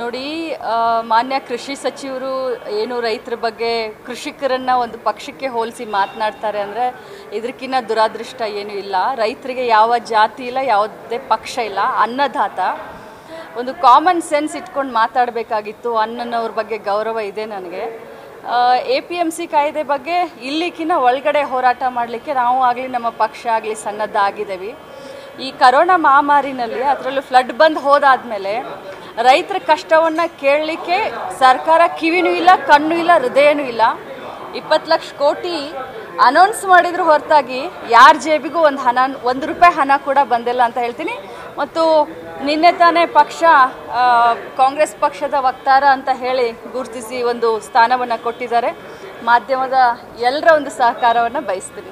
ನೋಡಿ ಮಾನ್ಯ ಕೃಷಿ ಸಚಿವರು ಏನು ರೈತರ ಬಗ್ಗೆ ಕೃಷಿಕರನ್ನ ಒಂದು ಪಕ್ಷಕ್ಕೆ ಹೋಲಿಸಿ ಮಾತನಾಡ್ತಾರೆ ಅಂದರೆ ಇದಕ್ಕಿಂತ ದುರಾದೃಷ್ಟ ಏನೂ ಇಲ್ಲ. ರೈತರಿಗೆ ಯಾವ ಜಾತಿ ಇಲ್ಲ, ಯಾವುದೇ ಪಕ್ಷ ಇಲ್ಲ, ಅನ್ನದಾತ. ಒಂದು ಕಾಮನ್ ಸೆನ್ಸ್ ಇಟ್ಕೊಂಡು ಮಾತಾಡಬೇಕಾಗಿತ್ತು, ಅನ್ನನವ್ರ ಬಗ್ಗೆ ಗೌರವ ಇದೆ ನನಗೆ. ಎ ಪಿ ಎಂ ಸಿ ಕಾಯ್ದೆ ಬಗ್ಗೆ ಇಲ್ಲಿಕ್ಕಿಂತ ಒಳಗಡೆ ಹೋರಾಟ ಮಾಡಲಿಕ್ಕೆ ನಾವು ಆಗಲಿ ನಮ್ಮ ಪಕ್ಷ ಆಗಲಿ ಸನ್ನದ್ಧ ಆಗಿದ್ದೇವೆ ಈ ಕರೋನಾ ಮಹಾಮಾರಿನಲ್ಲಿ ಅದರಲ್ಲೂ ಫ್ಲಡ್ ಬಂದು ಹೋದಾದ್ಮೇಲೆ ರೈತರ ಕಷ್ಟವನ್ನು ಕೇಳಲಿಕ್ಕೆ ಸರ್ಕಾರ ಕಿವಿನೂ ಇಲ್ಲ, ಕಣ್ಣು ಇಲ್ಲ, ಹೃದಯನೂ ಇಲ್ಲ. ಇಪ್ಪತ್ತು ಲಕ್ಷ ಕೋಟಿ ಅನೌನ್ಸ್ ಮಾಡಿದ್ರು ಹೊರತಾಗಿ ಯಾರ ಜೇಬಿಗೂ ಒಂದು ಹಣ, ಒಂದು ರೂಪಾಯಿ ಹಣ ಕೂಡ ಬಂದಿಲ್ಲ ಅಂತ ಹೇಳ್ತೀನಿ. ಮತ್ತು ನಿನ್ನೆ ತಾನೇ ಪಕ್ಷ ಕಾಂಗ್ರೆಸ್ ಪಕ್ಷದ ವಕ್ತಾರ ಅಂತ ಹೇಳಿ ಗುರುತಿಸಿ ಒಂದು ಸ್ಥಾನವನ್ನು ಕೊಟ್ಟಿದ್ದಾರೆ. ಮಾಧ್ಯಮದ ಎಲ್ಲರ ಒಂದು ಸಹಕಾರವನ್ನು ಬಯಸ್ತೀನಿ.